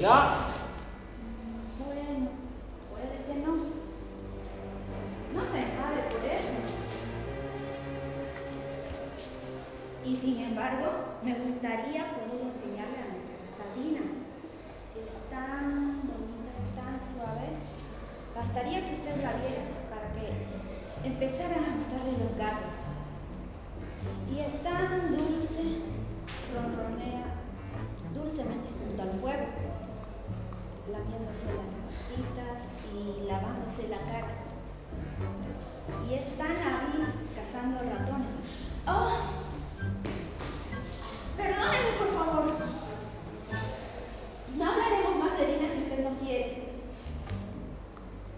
yo. Bueno, puede que no. No se enfade por eso. Y sin embargo, me gustaría poder enseñarle a nuestra Catalina. Es tan bonita, tan suave. Bastaría que usted la viera para que empezaran a gustarle los gatos. Y es tan dulce, ronronea dulcemente junto al fuego, lamiéndose las patitas y lavándose la cara. Y es tan hábil cazando ratones. ¡Oh! Perdóneme, por favor. No hablaremos más de Dina si usted no quiere.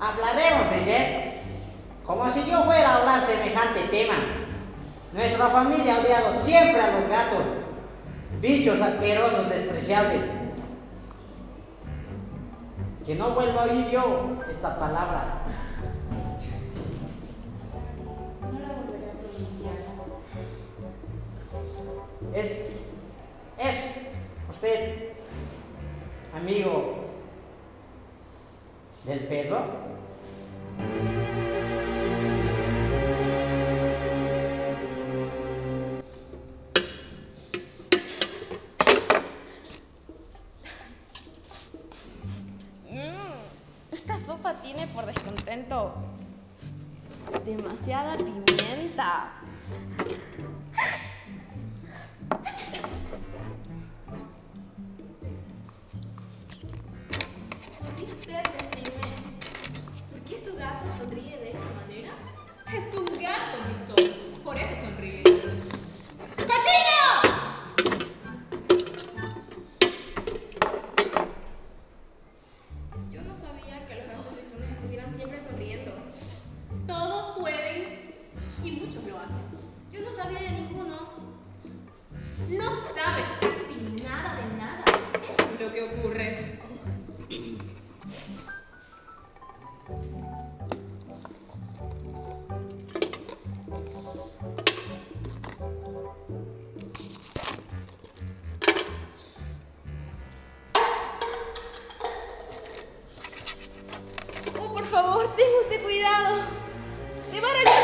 Hablaremos de Jeff. Como si yo fuera a hablar semejante tema. Nuestra familia ha odiado siempre a los gatos. Bichos asquerosos, despreciables. Que no vuelva a oír yo esta palabra. Es, es usted amigo del perro. Tiene por descontento demasiada pimienta. 茨城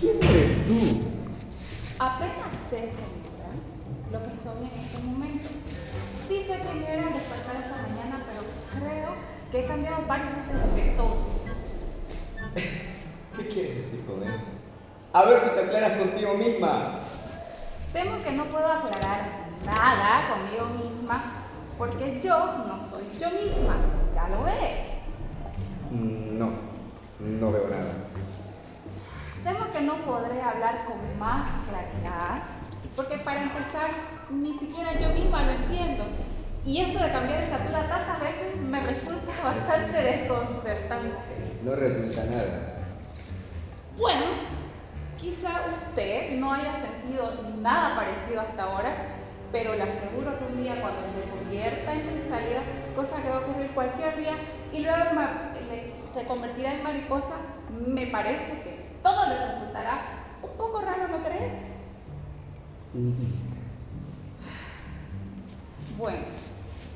¿Quién eres tú? Apenas sé, señora, lo que soy en este momento. Sí sé que vieron despertar esta mañana, pero creo que he cambiado varias veces de todos. ¿Qué quieres decir con eso? A ver si te aclaras contigo misma. Temo que no puedo aclarar nada conmigo misma porque yo no soy yo misma. Ya lo ve. Mm, No, no veo nada. Temo que no podré hablar con más claridad porque para empezar ni siquiera yo misma lo entiendo. Y esto de cambiar de estatura tantas veces me resulta bastante desconcertante. No resulta nada. Bueno, Quizá usted no haya sentido nada parecido hasta ahora, pero le aseguro que un día cuando se convierta en crisálida, cosa que va a ocurrir cualquier día, y luego se convertirá en mariposa, me parece que todo le resultará un poco raro, ¿no cree? Bueno,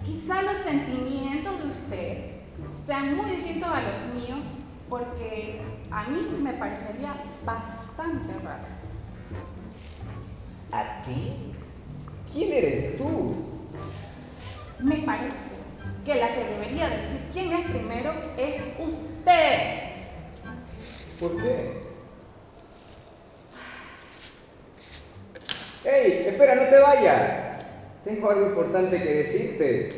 quizá los sentimientos de usted sean muy distintos a los míos, porque a mí me parecería bastante raro. ¿A ti? ¿Quién eres tú? Me parece que la que debería decir quién es primero es usted. ¿Por qué? ¡Ey! Espera, no te vayas. Tengo algo importante que decirte.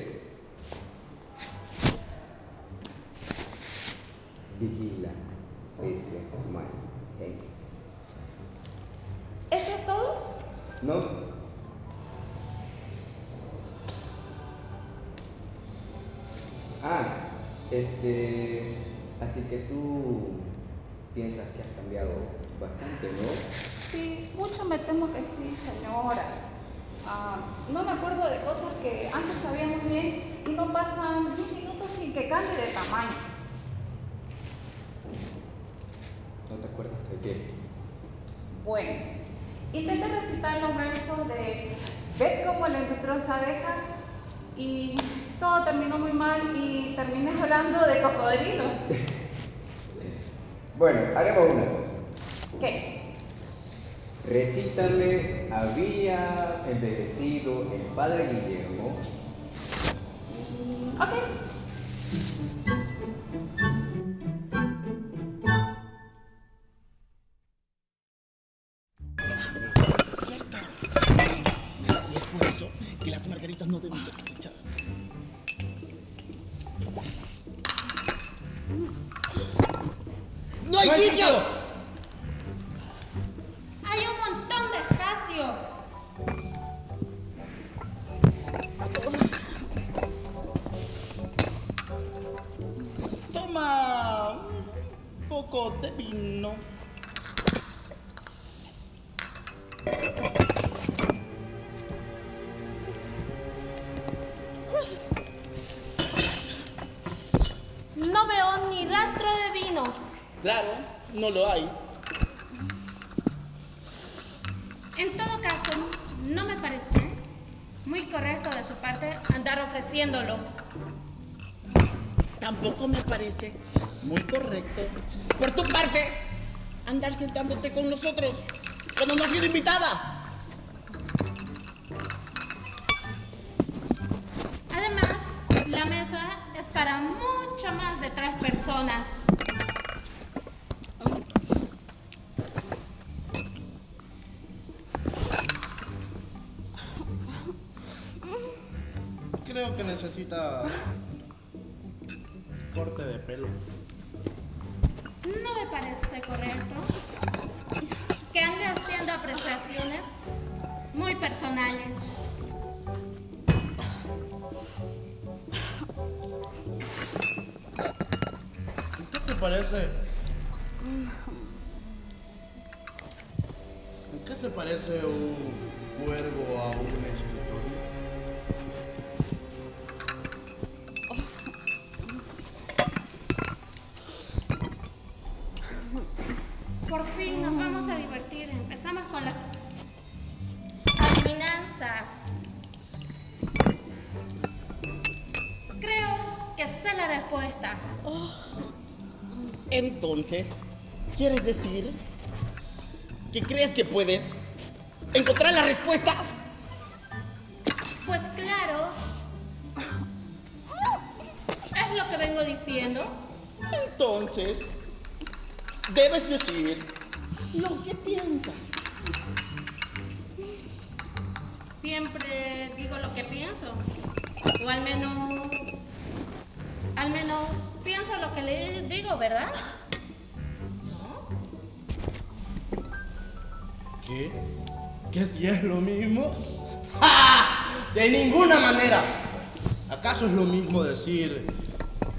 Vigila ese mal genio. ¿Eso es todo? ¿No? Este. Así que tú piensas que has cambiado bastante, ¿no? Sí, mucho me temo que sí, señora. Ah, no me acuerdo de cosas que antes sabía muy bien y no pasan 10 minutos sin que cambie de tamaño. ¿No te acuerdas de qué? Bueno, intenté recitar los versos de Ve como la industriosa abeja y todo terminó muy mal y terminé hablando de cocodrilos. Bueno, haremos una cosa. ¿Qué? Recítame, había envejecido el padre Guillermo. Mm, ok. Eso que las margaritas no deben ser cosechadas. ¡No hay sitio! Hay un montón de espacio. Toma un poco de vino. Claro, no lo hay. En todo caso, no me parece muy correcto de su parte andar ofreciéndolo. Tampoco me parece muy correcto por tu parte andar sentándote con nosotros cuando no has sido invitada. Además, la mesa es para mucho más de tres personas. Necesita corte de pelo. No me parece correcto que ande haciendo apreciaciones muy personales. ¿Qué te parece? ¿En qué se parece un cuervo a un escritor? Por fin nos vamos a divertir. Empezamos con las adivinanzas. Creo que sé la respuesta. Entonces, ¿quieres decir que crees que puedes encontrar la respuesta? Pues claro. Es lo que vengo diciendo. Entonces, debes decir lo que piensas. Siempre digo lo que pienso. O al menos. Al menos pienso lo que le digo, ¿verdad? ¿Qué? ¿Que si es lo mismo? ¡Ja! De ninguna manera. ¿Acaso es lo mismo decir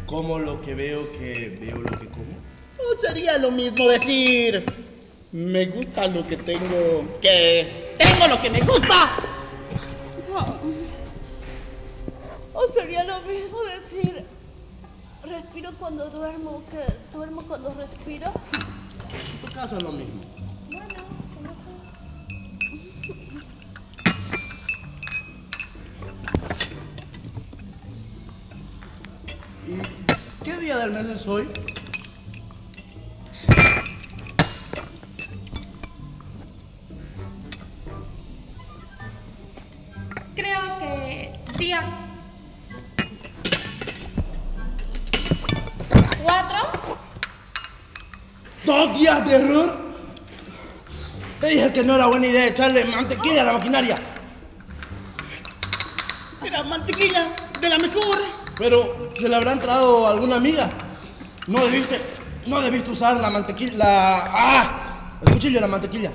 como lo que veo que veo lo que como? ¿O sería lo mismo decir Me gusta lo que tengo. Que tengo lo que me gusta. O sería lo mismo decir, respiro cuando duermo que duermo cuando respiro. En tu caso es lo mismo. Bueno. ¿Y qué día del mes es hoy? De error? Te dije que no era buena idea echarle mantequilla a la maquinaria. Era mantequilla de la mejor. Pero se le habrá entrado alguna amiga. No debiste, no debiste usar la mantequilla, la, ah, el cuchillo de la mantequilla.